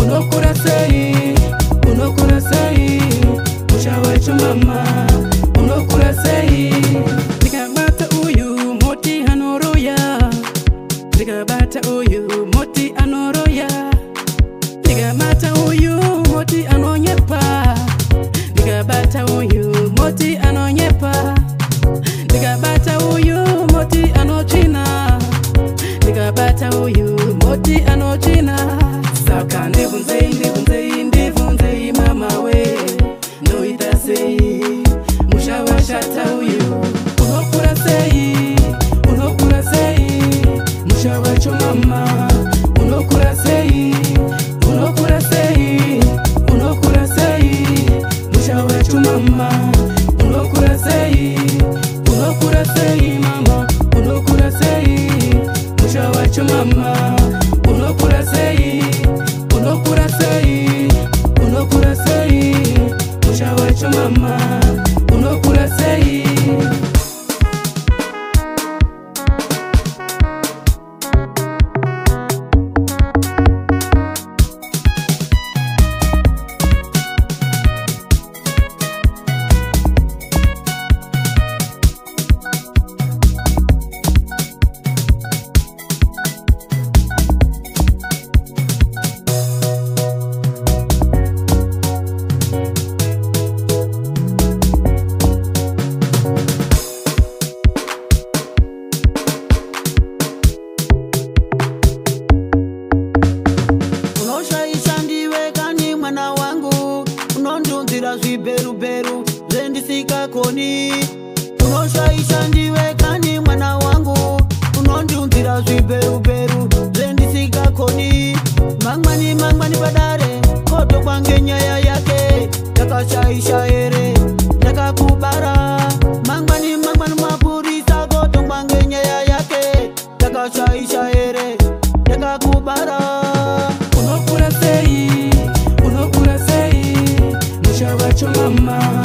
unokura sei unokura sei uchawecho mama unokura sei zvendisikakoni unoshaisha ndivekani mwana wangu unondiunzira zviperuperu zvendisikakoni mangwani mangwani padare koto kwange nyaya yake ndakashaisha here ndakakubara mangwani mangwani mapurisa koto kwange nyaya yake ndakashaisha here ndakakubara unokura sei unokura sei nochavachomama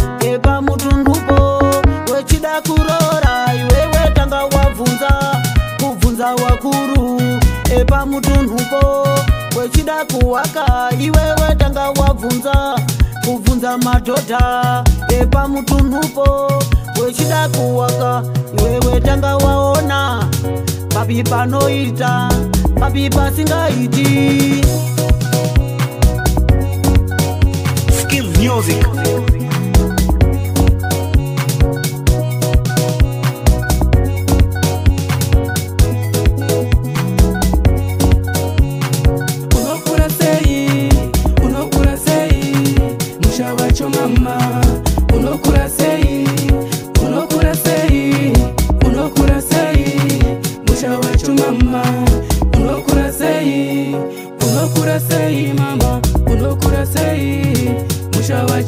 pamutundupo wechida kurora iwewe tanga wabvunza kubvunza wakuru epamutunhupo wechida kuwaka iwewe tanga wabvunza kubvunza madhodha epamutunhupo wechida kuwaka iwewe tanga waona papi panoita papi pasingaiti music, music.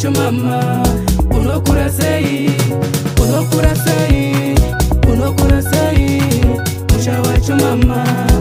wacho mama unokura sei unokura sei unokura sei musha wacho mama unokura sei, unokura sei, unokura sei,